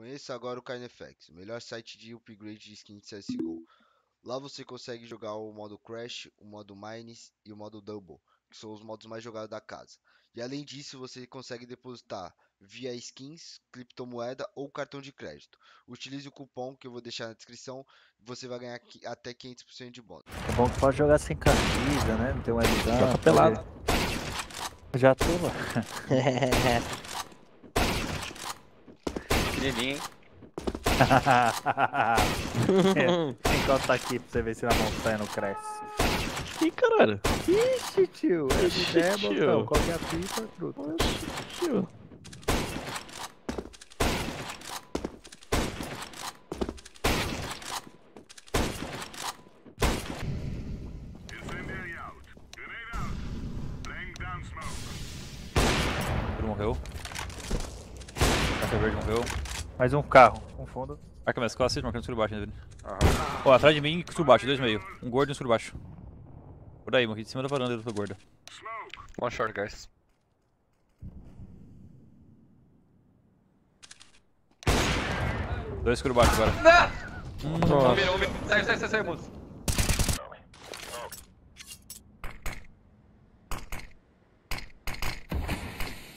Conheça agora o Carnifex, o melhor site de upgrade de skin de CSGO. Lá você consegue jogar o modo Crash, o modo Mines e o modo Double, que são os modos mais jogados da casa. E além disso, você consegue depositar via skins, criptomoeda ou cartão de crédito. Utilize o cupom que eu vou deixar na descrição, você vai ganhar até 500% de bônus. É bom que pode jogar sem camisa, né? Não tem mais lugar. Já tá pelado. Já tô lá. Pequenininho, hein? Encosta aqui pra você ver se na montanha não cresce. Ih, caralho. Ixi, tio. É de Ixi, ideia, tio. botão. Qual que é a fita, truta? Tio. Ele morreu. Café verde morreu. Mais um carro. Com fundo. Marca minhas costas, marcando escuro baixo, né, velho? Ó, atrás de mim, escuro baixo, dois meio. Um gordo e um escuro baixo. Por aí, morri de cima da varanda do gordo. One short, guys. Dois escuro baixo agora. Um mira, um. Sai, sai, sai, sai, moço.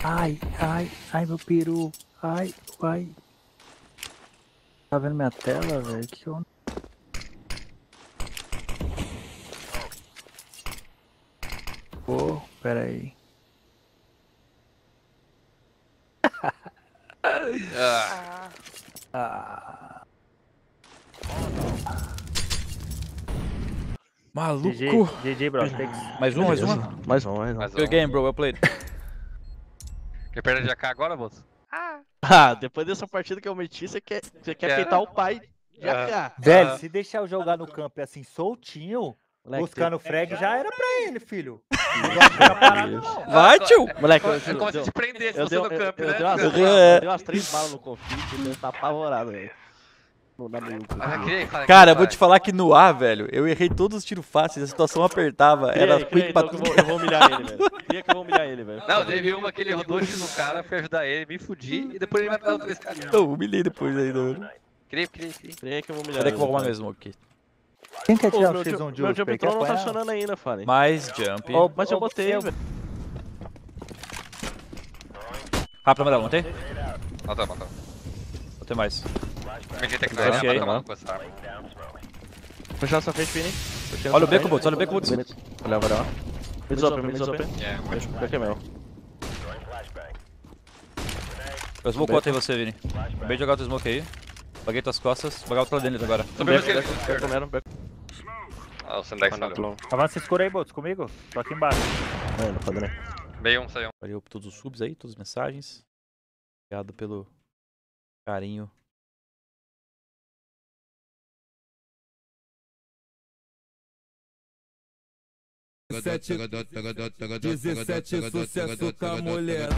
Ai, ai, ai, meu peru. Ai, ai. Tá vendo minha tela, velho? Que onda. Pô, pera aí. Ah, Ah, Maluco! GG, GG, bro. Takes. Mais um, mais uma? Mais um, mais um. mais Good um. game, bro, well played. Quer perder de AK agora, moço? Ah, depois dessa partida que eu meti, você quer, você quer peitar o pai de Ah. AK. Velho, Ah. se deixar eu jogar no campo assim soltinho, Moleque, buscando frag, já era pra ele, filho. Vai, tio! Moleque, eu, É como se eu, te prendesse eu, você dei, no eu, camp, eu, né? dei umas, É. eu dei umas três balas no conflito e ele tá apavorado, velho. Não dá meio. Ah, criei, fala, Cara, eu vai. vou te falar que no A, velho, eu errei todos os tiros fáceis, a situação apertava, era Cria, quick pra então, eu, tudo. vou, eu vou humilhar ele, velho. Queria que eu vou humilhar ele, velho. Não, teve uma que ele rodou no cara, fui ajudar ele, me fudi, e depois ele vai matar três caras. Eu humilhei depois ainda, velho. Criei, criei, criei. Queria que eu vou humilhar Peraí que eu vou ele, arrumar mesmo aqui. Quem quer tirar meu o X1 jump- de Meu jump Quer não tá funcionando ainda, Fallen. Mais jump. Mas eu botei, eu- velho. Rápido, amarelo, montei? Matou, matou. Mais. Tem dar, mano. tá tomando com essa arma. Puxar essa frente, Vini. Olha o beco. Boots, olha o beco, Boots. Olha, vai lá. Mids open, mids open. Muito bom. Aqui é meu. Eu smoke outro em você, Vini. Acabei de jogar outro smoke aí. Baguei tuas costas, bagar outro lá dentro agora. Subiu Beco, beco, beco, comendo, beco. Ah, o Sendex falhou. Avança escuro aí, Botos, comigo? Tô aqui embaixo. É, não pode nem. Meio um, saiu um. Valeu por todos os subs aí, todas as mensagens. Obrigado pelo carinho. Dezessete sucesso com a mulher.